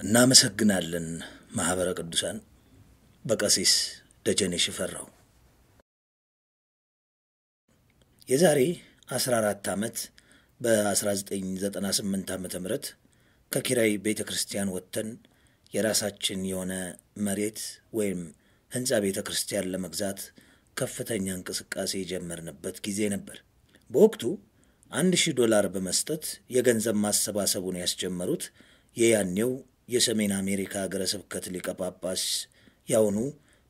እናመሰግናለን ማኅበረ ቅዱሳን በቀሲስ ደጀኔ ሽፈራው። የዛሬ 14 ዓመት በ1998 ዓ ም ከኪራይ ቤተ ክርስቲያን ወጥተን የራሳችን የሆነ መሬት ወይም ሕንፃ ቤተ ክርስቲያን ለመግዛት ከፍተኛ እንቅስቃሴ የጀመርንበት ጊዜ ነበር። በወቅቱ አንድ ሺህ ዶላር በመስጠት የገንዘብ ማሰባሰቡን ያስጀመሩት የያኔው የሰሜን አሜሪካ ሀገረ ስብከት ሊቀ ጳጳስ ያሁኑ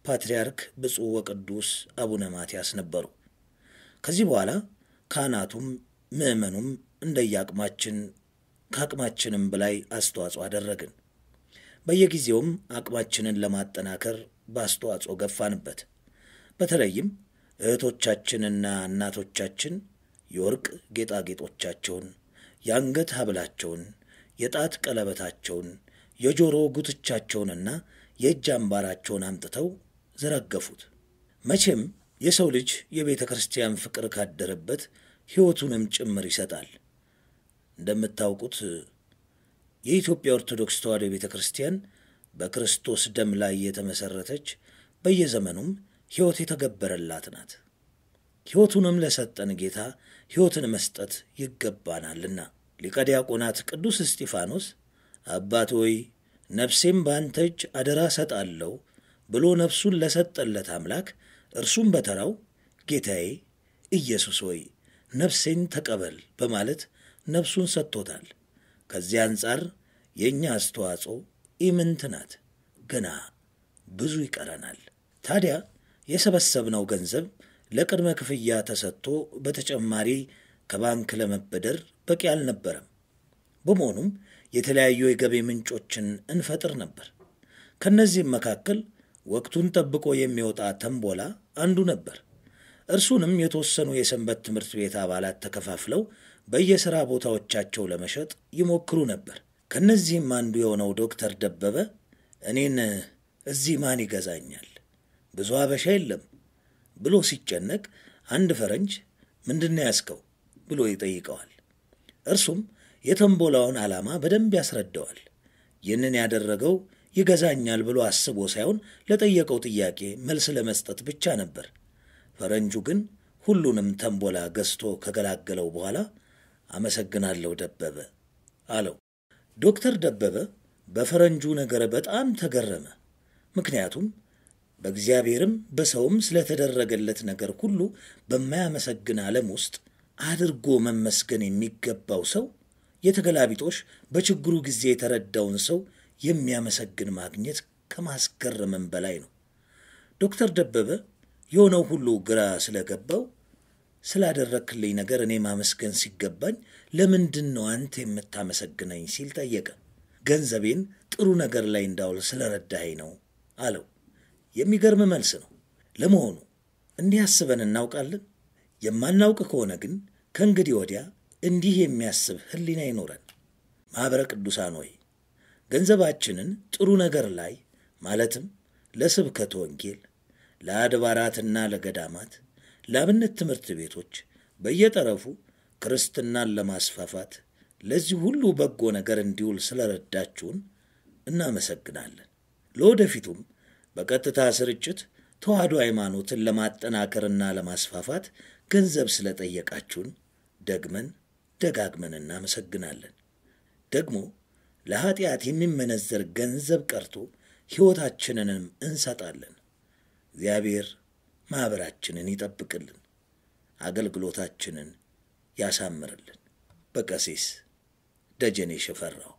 ፓትርያርክ ብፁዕ ወቅዱስ አቡነ ማትያስ ነበሩ። ከዚህ በኋላ ካህናቱም ምዕመኑም እንደየአቅማችን ከአቅማችንም በላይ አስተዋጽኦ አደረግን። በየጊዜውም አቅማችንን ለማጠናከር በአስተዋጽኦ ገፋንበት። በተለይም እህቶቻችንና እናቶቻችን የወርቅ ጌጣጌጦቻቸውን፣ የአንገት ሐብላቸውን፣ የጣት ቀለበታቸውን፣ የጆሮ ጉትቻቸውንና የእጅ አምባራቸውን አምጥተው ዘረገፉት። መቼም የሰው ልጅ የቤተ ክርስቲያን ፍቅር ካደረበት ሕይወቱንም ጭምር ይሰጣል። እንደምታውቁት የኢትዮጵያ ኦርቶዶክስ ተዋሕዶ ቤተ ክርስቲያን በክርስቶስ ደም ላይ የተመሠረተች በየዘመኑም ሕይወት የተገበረላት ናት። ሕይወቱንም ለሰጠን ጌታ ሕይወትን መስጠት ይገባናልና ሊቀ ዲያቆናት ቅዱስ እስጢፋኖስ አባት ሆይ ነፍሴም በአንተ እጅ አደራ ሰጣለሁ ብሎ ነፍሱን ለሰጠለት አምላክ እርሱም በተራው ጌታዬ ኢየሱስ ሆይ ነፍሴን ተቀበል በማለት ነፍሱን ሰጥቶታል። ከዚህ አንጻር የእኛ አስተዋጽኦ ኢምንት ናት። ገና ብዙ ይቀረናል። ታዲያ የሰበሰብነው ገንዘብ ለቅድመ ክፍያ ተሰጥቶ በተጨማሪ ከባንክ ለመበደር በቂ አልነበረም። በመሆኑም የተለያዩ የገቢ ምንጮችን እንፈጥር ነበር። ከእነዚህም መካከል ወቅቱን ጠብቆ የሚወጣ ተንቦላ አንዱ ነበር። እርሱንም የተወሰኑ የሰንበት ትምህርት ቤት አባላት ተከፋፍለው በየሥራ ቦታዎቻቸው ለመሸጥ ይሞክሩ ነበር። ከእነዚህም አንዱ የሆነው ዶክተር ደበበ እኔን እዚህ ማን ይገዛኛል? ብዙ አበሻ የለም ብሎ ሲጨነቅ አንድ ፈረንጅ ምንድነው ያስከው ብሎ ይጠይቀዋል። እርሱም የተንቦላውን ዓላማ በደንብ ያስረዳዋል። ይህንን ያደረገው ይገዛኛል ብሎ አስቦ ሳይሆን ለጠየቀው ጥያቄ መልስ ለመስጠት ብቻ ነበር። ፈረንጁ ግን ሁሉንም ተንቦላ ገዝቶ ከገላገለው በኋላ አመሰግናለሁ ደበበ አለው። ዶክተር ደበበ በፈረንጁ ነገር በጣም ተገረመ። ምክንያቱም በእግዚአብሔርም በሰውም ስለተደረገለት ነገር ሁሉ በማያመሰግን ዓለም ውስጥ አድርጎ መመስገን የሚገባው ሰው የተገላቢጦሽ በችግሩ ጊዜ የተረዳውን ሰው የሚያመሰግን ማግኘት ከማስገረምም በላይ ነው። ዶክተር ደበበ የሆነው ሁሉ ግራ ስለገባው ስላደረክልኝ ነገር እኔ ማመስገን ሲገባኝ ለምንድን ነው አንተ የምታመሰግነኝ ሲል ጠየቀ። ገንዘቤን ጥሩ ነገር ላይ እንዳውል ስለረዳኸኝ ነው አለው። የሚገርም መልስ ነው። ለመሆኑ እንዲህ አስበን እናውቃለን? የማናውቅ ከሆነ ግን ከእንግዲህ ወዲያ እንዲህ የሚያስብ ሕሊና ይኖረን። ማኅበረ ቅዱሳን ሆይ ገንዘባችንን ጥሩ ነገር ላይ ማለትም ለስብከተ ወንጌል፣ ለአድባራትና ለገዳማት፣ ለአብነት ትምህርት ቤቶች፣ በየጠረፉ ክርስትናን ለማስፋፋት ለዚህ ሁሉ በጎ ነገር እንዲውል ስለረዳችሁን እናመሰግናለን። ለወደፊቱም በቀጥታ ስርጭት ተዋሕዶ ሃይማኖትን ለማጠናከርና ለማስፋፋት ገንዘብ ስለጠየቃችሁን ደግመን ደጋግመን እናመሰግናለን። ደግሞ ለኀጢአት የሚመነዘር ገንዘብ ቀርቶ ሕይወታችንንም እንሰጣለን። እግዚአብሔር ማኅበራችንን ይጠብቅልን፣ አገልግሎታችንን ያሳምርልን። በቀሲስ ደጀኔ ሽፈራው